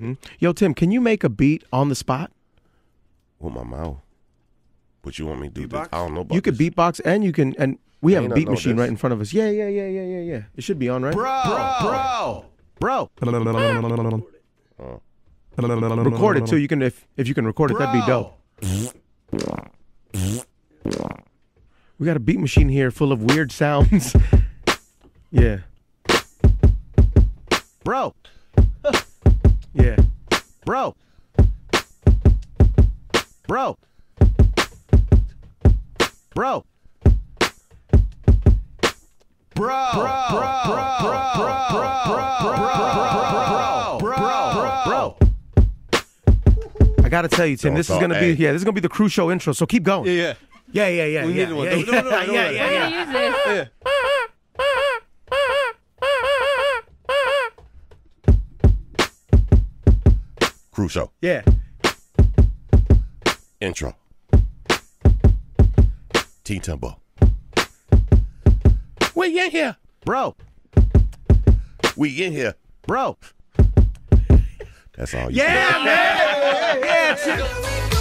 Mhm. Yo, Tim, can you make a beat on the spot? With my mouth. But you want me to do this? I don't know about You could beatbox and you can, and we have a beat machine this. right in front of us. Yeah, yeah, yeah, yeah, yeah, yeah. It should be on, right? Bro, bro, bro. Oh. Record it too. You can, if if you can record it, that'd be dope. We got a beat machine here full of weird sounds. yeah. Bro. Yeah. Bro. Bro. Bro. bro, bro, bro, bro, bro, bro, Bro. bro. I gotta tell you, Tim, Don't this is gonna hey. be yeah, this is gonna be the Cruz Show intro. So keep going. Yeah, Yeah, yeah, yeah. We yeah, need one. yeah, Don't- don't- yeah, don't- Cruz Show. Yeah. Intro. T Tempo. We in here. Bro. We in here. Bro. That's all you Yeah, man. Yeah, Tim.